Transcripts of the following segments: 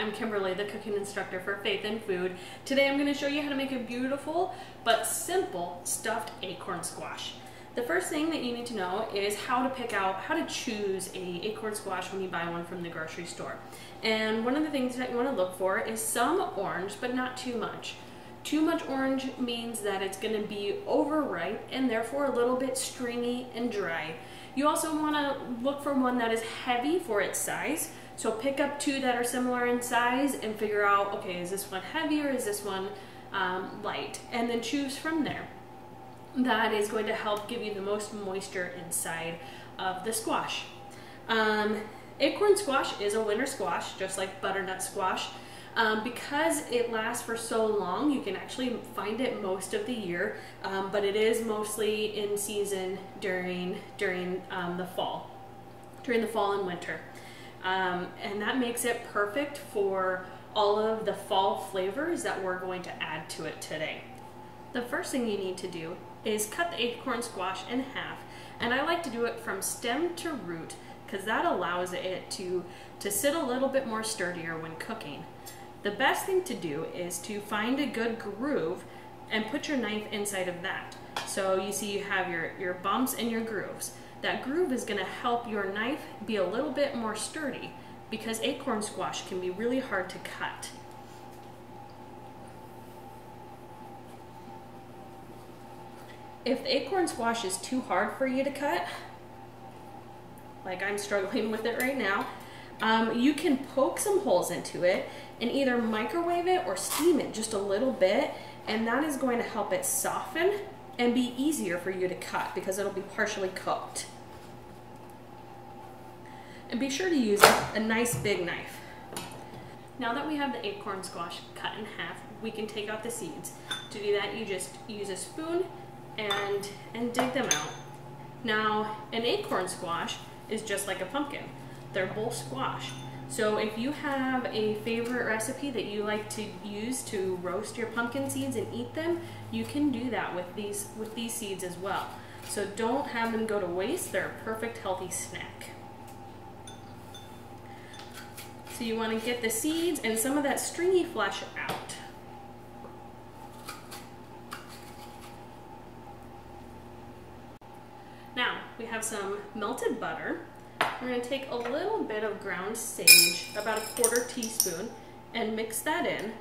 I'm Kimberly, the cooking instructor for Faith & Food. Today I'm going to show you how to make a beautiful but simple stuffed acorn squash. The first thing that you need to know is how to pick out, how to choose a acorn squash when you buy one from the grocery store. And one of the things that you want to look for is some orange, but not too much. Too much orange means that it's going to be overripe and therefore a little bit stringy and dry. You also want to look for one that is heavy for its size. So pick up two that are similar in size and figure out, okay, is this one heavy or is this one um, light? And then choose from there. That is going to help give you the most moisture inside of the squash. Um, acorn squash is a winter squash, just like butternut squash. Um, because it lasts for so long, you can actually find it most of the year, um, but it is mostly in season during during um, the fall, during the fall and winter, um, and that makes it perfect for all of the fall flavors that we're going to add to it today. The first thing you need to do is cut the acorn squash in half, and I like to do it from stem to root because that allows it to to sit a little bit more sturdier when cooking. The best thing to do is to find a good groove and put your knife inside of that. So you see you have your, your bumps and your grooves. That groove is gonna help your knife be a little bit more sturdy because acorn squash can be really hard to cut. If the acorn squash is too hard for you to cut, like I'm struggling with it right now, um, you can poke some holes into it and either microwave it or steam it just a little bit and that is going to help it soften and be easier for you to cut because it'll be partially cooked. And be sure to use a nice big knife. Now that we have the acorn squash cut in half, we can take out the seeds. To do that, you just use a spoon and, and dig them out. Now, an acorn squash is just like a pumpkin. They're both squash. So if you have a favorite recipe that you like to use to roast your pumpkin seeds and eat them, you can do that with these, with these seeds as well. So don't have them go to waste. They're a perfect healthy snack. So you want to get the seeds and some of that stringy flesh out. Now we have some melted butter we're going to take a little bit of ground sage, about a quarter teaspoon, and mix that in.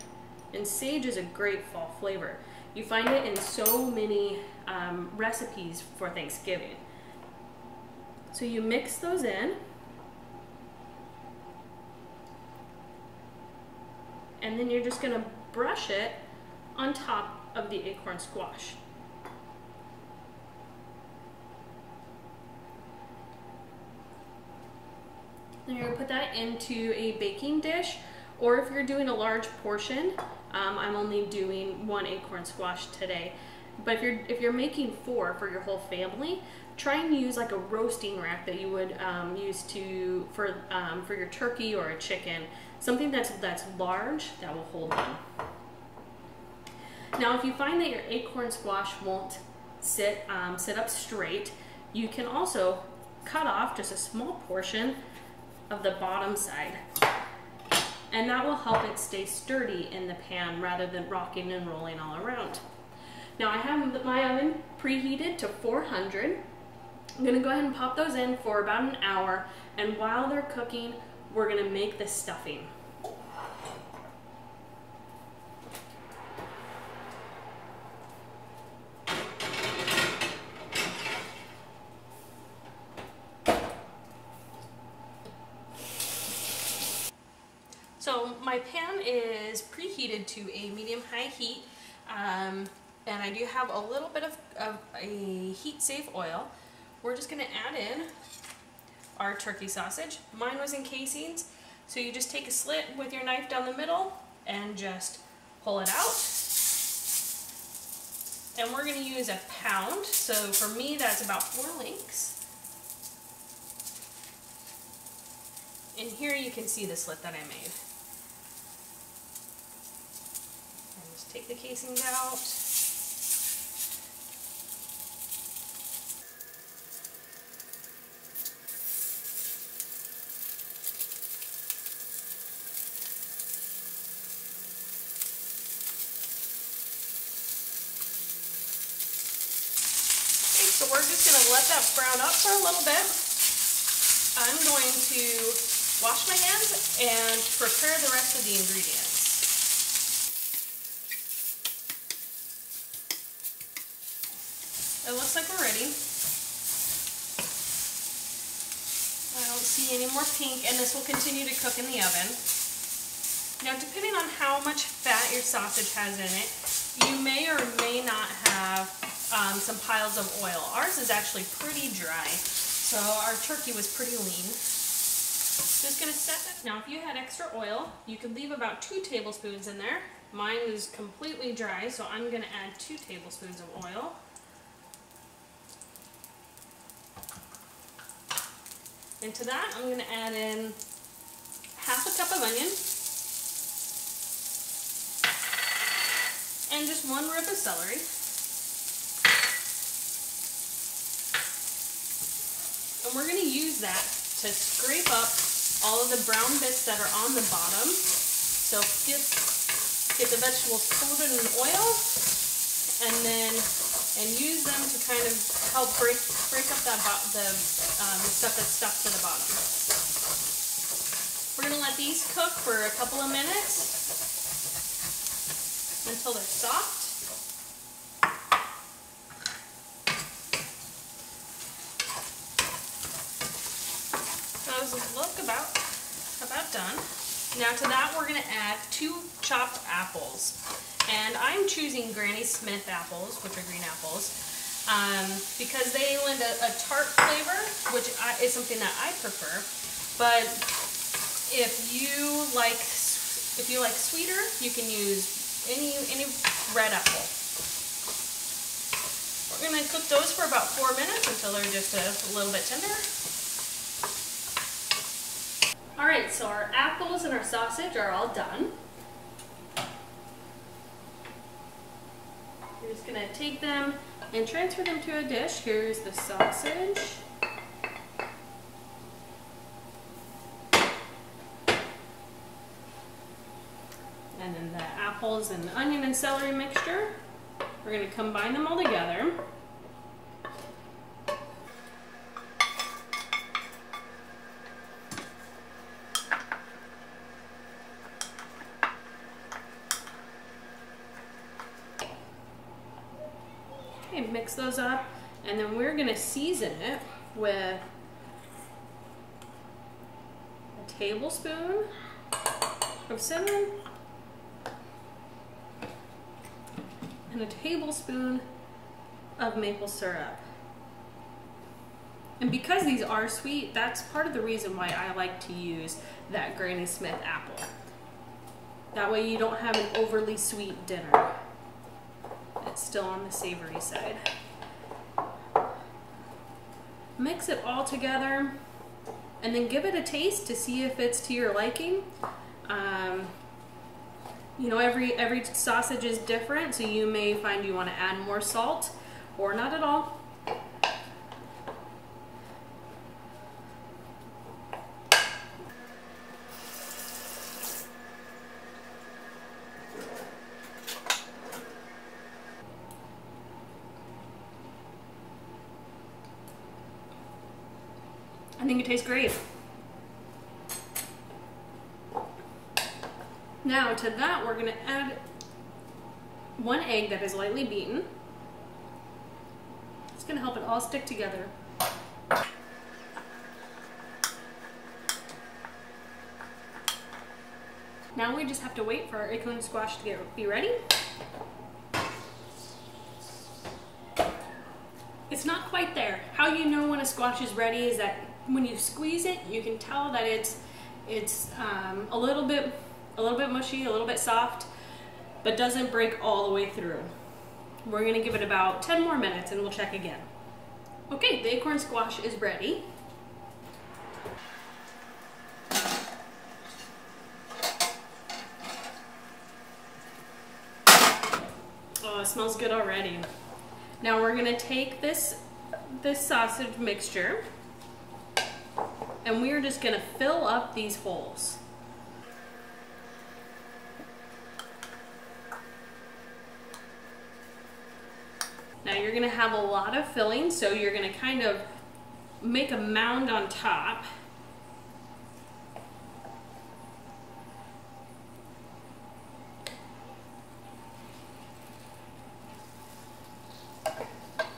And sage is a great fall flavor. You find it in so many um, recipes for Thanksgiving. So you mix those in. And then you're just going to brush it on top of the acorn squash. Then you're gonna put that into a baking dish, or if you're doing a large portion, um, I'm only doing one acorn squash today. But if you're if you're making four for your whole family, try and use like a roasting rack that you would um, use to for um, for your turkey or a chicken, something that's that's large that will hold them. Now, if you find that your acorn squash won't sit um, sit up straight, you can also cut off just a small portion of the bottom side. And that will help it stay sturdy in the pan rather than rocking and rolling all around. Now I have my oven preheated to 400. I'm gonna go ahead and pop those in for about an hour and while they're cooking, we're gonna make the stuffing. So my pan is preheated to a medium-high heat, um, and I do have a little bit of, of a heat-safe oil. We're just going to add in our turkey sausage. Mine was in casings, so you just take a slit with your knife down the middle and just pull it out. And we're going to use a pound, so for me that's about four links. And here you can see the slit that I made. Take the casings out. so we're just going to let that brown up for a little bit. I'm going to wash my hands and prepare the rest of the ingredients. It looks like we're ready. I don't see any more pink and this will continue to cook in the oven. Now depending on how much fat your sausage has in it, you may or may not have um, some piles of oil. Ours is actually pretty dry, so our turkey was pretty lean. Just gonna set it. Now if you had extra oil, you could leave about two tablespoons in there. Mine is completely dry, so I'm gonna add two tablespoons of oil. Into that, I'm gonna add in half a cup of onion, and just one rib of celery. And we're going to use that to scrape up all of the brown bits that are on the bottom. So get, get the vegetables coated in oil and then and use them to kind of help break break up that the, um, the stuff that's stuck to the bottom. We're going to let these cook for a couple of minutes until they're soft. Those look about, about done. Now to that we're going to add two chopped apples. And I'm choosing Granny Smith apples, which are green apples, um, because they lend a, a tart flavor, which I, is something that I prefer. But if you like if you like sweeter, you can use any, any red apple. We're to cook those for about four minutes until they're just a, a little bit tender. Alright, so our apples and our sausage are all done. We're just going to take them and transfer them to a dish. Here's the sausage. and then the apples and the onion and celery mixture. We're going to combine them all together. Okay, mix those up and then we're to season it with a tablespoon of cinnamon and a tablespoon of maple syrup. And because these are sweet, that's part of the reason why I like to use that Granny Smith apple. That way you don't have an overly sweet dinner. Still on the savory side. Mix it all together and then give it a taste to see if it's to your liking. Um, you know, every, every sausage is different, so you may find you want to add more salt or not at all. I think it tastes great. Now to that we're going to add one egg that is lightly beaten. It's going to help it all stick together. Now we just have to wait for our acorn squash to get be ready. It's not quite there. How you know when a squash is ready is that when you squeeze it, you can tell that it's it's um, a little bit a little bit mushy, a little bit soft, but doesn't break all the way through. We're gonna give it about 10 more minutes and we'll check again. Okay, the acorn squash is ready. Oh, it smells good already. Now we're gonna take this, this sausage mixture and we're just gonna fill up these holes. Now you're gonna have a lot of filling, so you're gonna kind of make a mound on top.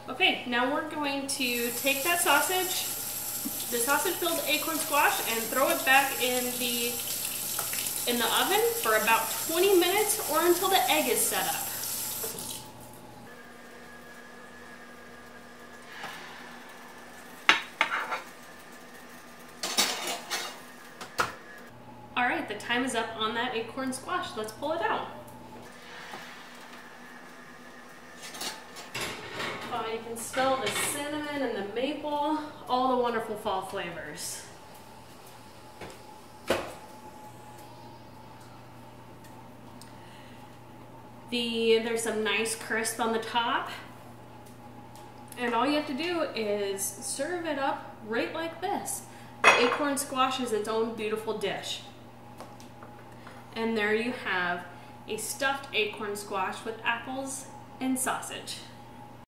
Okay, now we're going to take that sausage, the sausage filled acorn squash, and throw it back in the in the oven for about 20 minutes or until the egg is set up. All right, the time is up on that acorn squash. Let's pull it out. You can smell the cinnamon and the maple, all the wonderful fall flavors. The, there's some nice crisp on the top. And all you have to do is serve it up right like this. The acorn squash is its own beautiful dish. And there you have a stuffed acorn squash with apples and sausage.